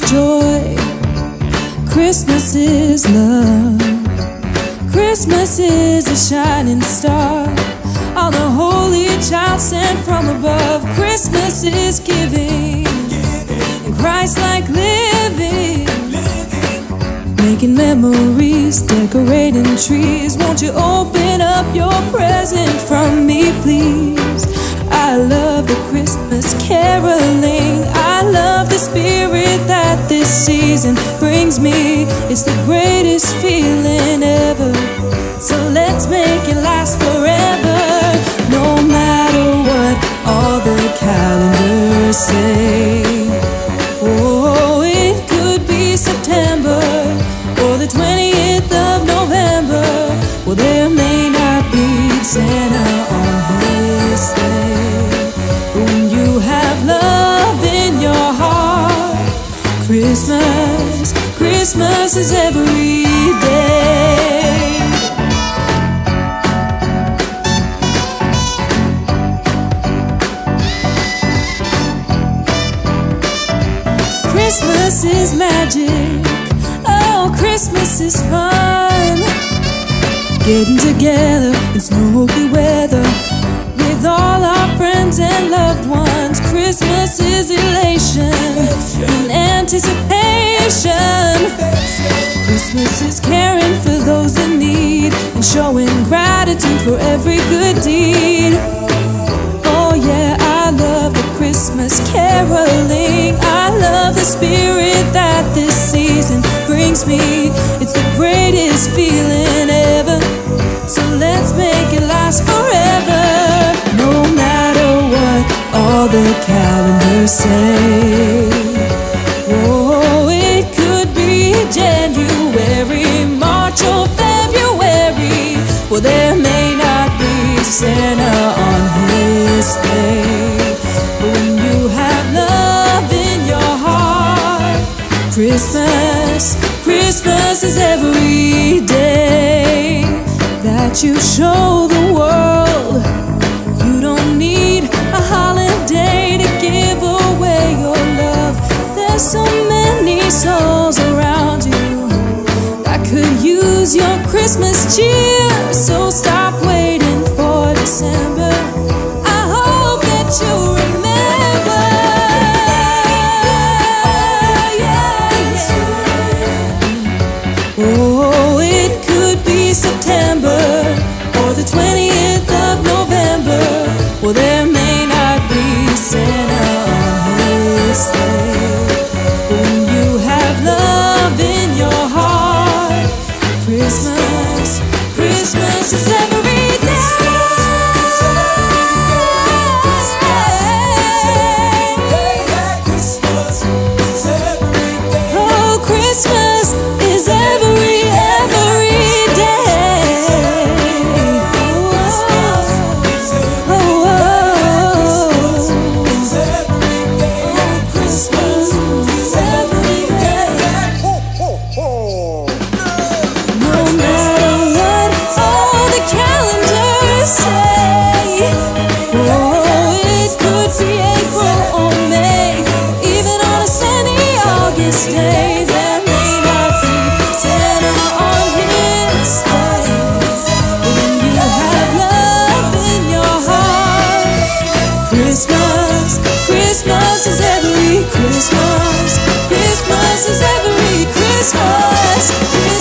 joy. Christmas is love. Christmas is a shining star. On the holy child sent from above. Christmas is giving. And Christ like living. Making memories, decorating trees. Won't you open up your present from me, please? I love the Christmas caroling. This season brings me. It's the greatest feeling ever. So let's make it last forever. No matter what all the calendars say. Oh, it could be September or the 20th of November. Well, there may not be Santa on his sleigh. But when you have love in your heart, Christmas, Christmas is every day. Christmas is magic. Oh, Christmas is fun. Getting together in snowy weather with all our friends and loved ones. Christmas is elation and anticipation. Christmas is caring for those in need and showing gratitude for every good deed. Oh, yeah, I love the Christmas caroling. I love the spirit that this season brings me. It's the Christmas, Christmas is every day that you show the world. You don't need a holiday to give away your love. There's so many souls around you that could use your Christmas cheer. So stop Christmas is every Christmas. Christmas is every Christmas. Christmas